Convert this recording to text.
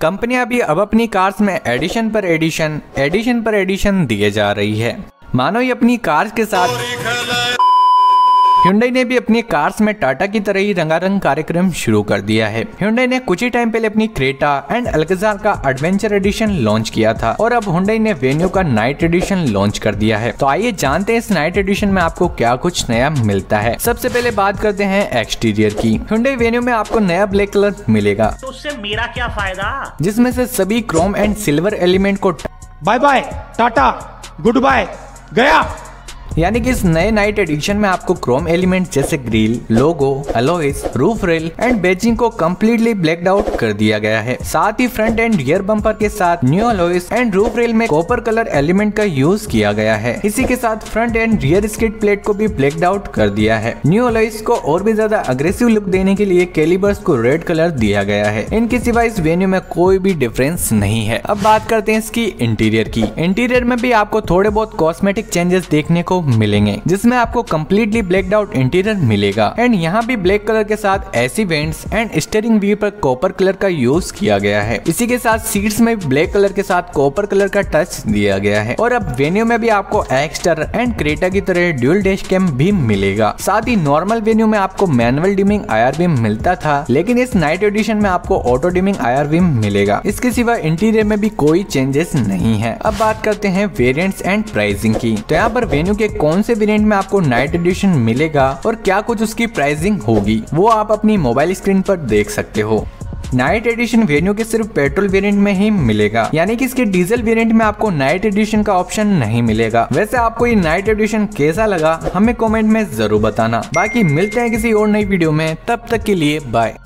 कंपनियाँ भी अब अपनी कार्स में एडिशन पर एडिशन एडिशन पर एडिशन दिए जा रही है। मानो ये अपनी कार्स के साथ Hyundai ने भी अपनी कार्स में टाटा की तरह ही रंगारंग कार्यक्रम शुरू कर दिया है। Hyundai ने कुछ ही टाइम पहले अपनी क्रेटा एंड अलगजार का एडवेंचर एडिशन लॉन्च किया था और अब Hyundai ने वेन्यू का नाइट एडिशन लॉन्च कर दिया है। तो आइए जानते हैं इस नाइट एडिशन में आपको क्या कुछ नया मिलता है। सबसे पहले बात करते हैं एक्सटीरियर की। Hyundai वेन्यू में आपको नया ब्लैक कलर मिलेगा। तो उससे मेरा क्या फ़ायदा? जिसमें ऐसी सभी क्रोम एंड सिल्वर एलिमेंट को bye bye tata good bye गया। यानी कि इस नए नाइट एडिशन में आपको क्रोम एलिमेंट जैसे grille logo alloys roof rail and badging को कम्प्लीटली ब्लैक आउट कर दिया गया है। साथ ही फ्रंट एंड रियर बम्पर के साथ new alloys and roof rail में कॉपर कलर एलिमेंट का यूज़ किया गया है। इसी के साथ front and rear skid plate को भी ब्लैक आउट कर दिया है। न्यू अलोइस को और भी ज़्यादा अग्रेसिव लुक देने के लिए कैलिबर्स को रेड कलर दिया गया है। इनके सिवा इस वेन्यू में कोई भी डिफरेंस नहीं है। अब बात करते हैं इसकी इंटीरियर की। इंटीरियर में भी आपको थोड़े बहुत कॉस्मेटिक चेंजेस देखने को मिलेंगे, जिसमें आपको कम्प्लीटली ब्लैक आउट इंटीरियर मिलेगा। एंड यहाँ भी ब्लैक कलर के साथ AC vents and steering wheel पर कॉपर कलर का यूज़ किया गया है। इसी के साथ सीट्स में ब्लैक कलर के साथ कॉपर कलर का टच दिया गया है। और अब वेन्यू में भी आपको एक्स्टर एंड क्रेटा की तरह ड्यूल डैश कैम भी मिलेगा। साथ ही नॉर्मल वेन्यू में आपको मैनुअल डिमिंग आयर बीम मिलता था, लेकिन इस नाइट एडिशन में आपको ऑटो डिमिंग आयर बीम मिलेगा। इसके सिवा इंटीरियर में भी कोई चेंजेस नहीं है। अब बात करते हैं वेरिएंट्स एंड प्राइसिंग की। तो यहाँ पर वेन्यू के कौन से वेरिएंट में आपको नाइट एडिशन मिलेगा और क्या कुछ उसकी प्राइसिंग होगी, वो आप अपनी मोबाइल स्क्रीन पर देख सकते हो। नाइट एडिशन वेन्यू के सिर्फ़ पेट्रोल वेरिएंट में ही मिलेगा, यानी कि इसके डीजल वेरिएंट में आपको नाइट एडिशन का ऑप्शन नहीं मिलेगा। वैसे आपको ये नाइट एडिशन कैसा लगा, हमें कमेंट में ज़रूर बताना। बाकी मिलते हैं किसी और नई वीडियो में, तब तक के लिए बाय